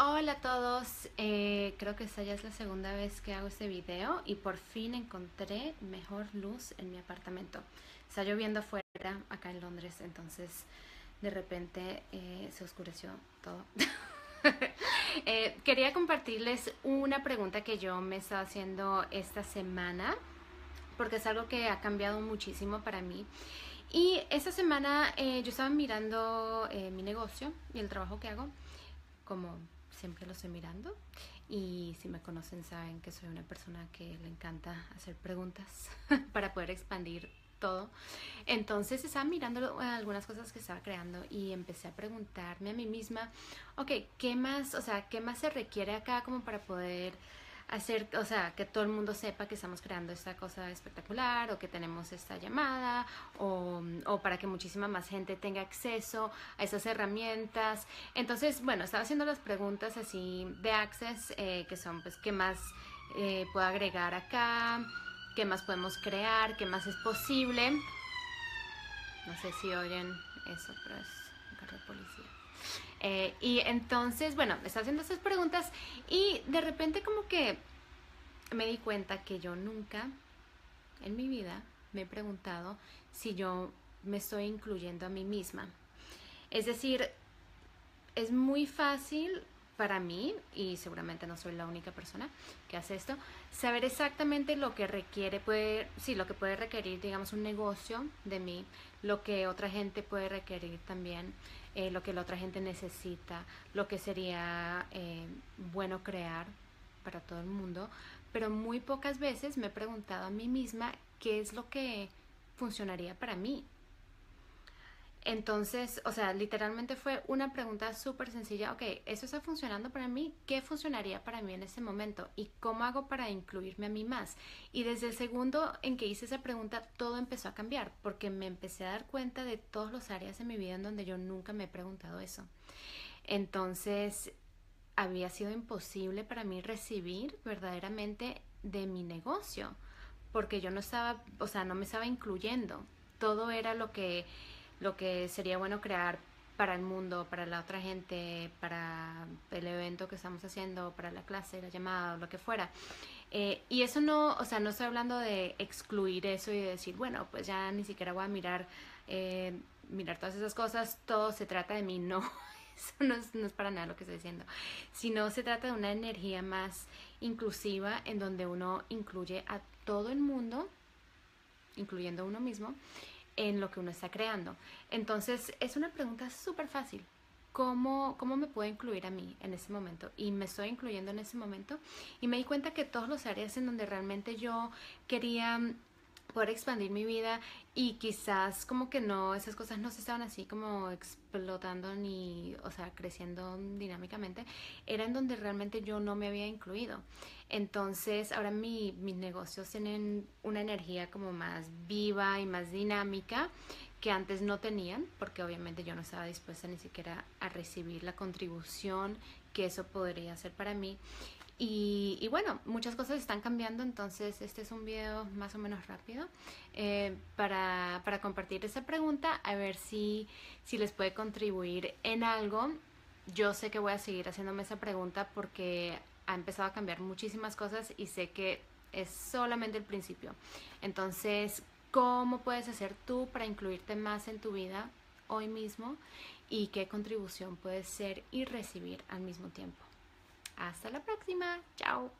Hola a todos, eh, creo que esta ya es la segunda vez que hago este video y por fin encontré mejor luz en mi apartamento. Está lloviendo afuera, acá en Londres, entonces de repente eh, se oscureció todo. Eh, quería compartirles una pregunta que yo me estaba haciendo esta semana porque es algo que ha cambiado muchísimo para mí. Y esta semana yo estaba mirando mi negocio y el trabajo que hago como siempre lo estoy mirando y si me conocen saben que soy una persona que le encanta hacer preguntas para poder expandir todo. Entonces estaba mirando algunas cosas que estaba creando y empecé a preguntarme a mí misma, ok, ¿qué más, o sea, qué más se requiere acá como para poder hacer, o sea, que todo el mundo sepa que estamos creando esta cosa espectacular o que tenemos esta llamada o, o, para que muchísima más gente tenga acceso a esas herramientas. Entonces, bueno, estaba haciendo las preguntas así de Access, eh, que son, pues, ¿qué más eh, puedo agregar acá? ¿Qué más podemos crear? ¿Qué más es posible? No sé si oyen eso, pero es un carro de policía. Eh, y entonces, bueno, me estaba haciendo esas preguntas y de repente como que me di cuenta que yo nunca en mi vida me he preguntado si yo me estoy incluyendo a mí misma. Es decir, es muy fácil para mí, y seguramente no soy la única persona que hace esto, saber exactamente lo que requiere, puede, sí, lo que puede requerir, digamos, un negocio de mí, lo que otra gente puede requerir también, eh, lo que la otra gente necesita, lo que sería eh, bueno crear para todo el mundo, pero muy pocas veces me he preguntado a mí misma qué es lo que funcionaría para mí, entonces, o sea, literalmente fue una pregunta súper sencilla, ok, eso está funcionando para mí, ¿qué funcionaría para mí en ese momento? ¿Y cómo hago para incluirme a mí más? Y desde el segundo en que hice esa pregunta, todo empezó a cambiar, porque me empecé a dar cuenta de todas las áreas de mi vida en donde yo nunca me he preguntado eso. Entonces, había sido imposible para mí recibir verdaderamente de mi negocio, porque yo no estaba, o sea, no me estaba incluyendo. Todo era lo que lo que sería bueno crear para el mundo, para la otra gente, para el evento que estamos haciendo, para la clase, la llamada, lo que fuera. Eh, y eso no, o sea, no estoy hablando de excluir eso y de decir, bueno, pues ya ni siquiera voy a mirar, eh, mirar todas esas cosas, todo se trata de mí, no, eso no es, no es para nada lo que estoy diciendo, sino se trata de una energía más inclusiva en donde uno incluye a todo el mundo, incluyendo uno mismo, en lo que uno está creando. Entonces, es una pregunta súper fácil. ¿Cómo, ¿Cómo me puedo incluir a mí en ese momento? Y me estoy incluyendo en ese momento. Y me di cuenta que todos los áreas en donde realmente yo quería poder expandir mi vida y quizás como que no, esas cosas no se estaban así como explotando ni, o sea, creciendo dinámicamente, era en donde realmente yo no me había incluido. Entonces ahora mi, mis negocios tienen una energía como más viva y más dinámica que antes no tenían, porque obviamente yo no estaba dispuesta ni siquiera a recibir la contribución que eso podría hacer para mí. Y, bueno, muchas cosas están cambiando, entonces este es un video más o menos rápido eh, para, para, compartir esa pregunta, a ver si, si les puede contribuir en algo. Yo sé que voy a seguir haciéndome esa pregunta porque ha empezado a cambiar muchísimas cosas y sé que es solamente el principio. Entonces, ¿cómo puedes hacer tú para incluirte más en tu vida hoy mismo? ¿Y qué contribución puedes ser y recibir al mismo tiempo? Hasta la próxima. Chao.